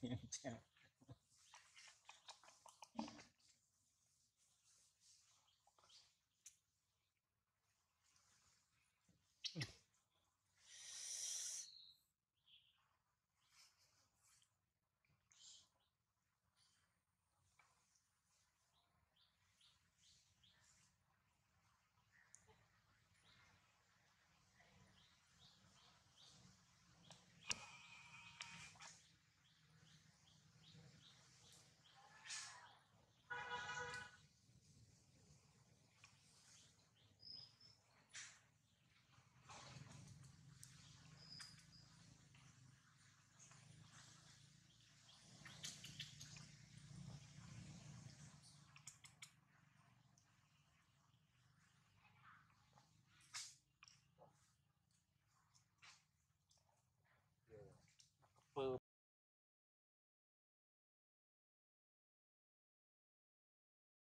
你这样。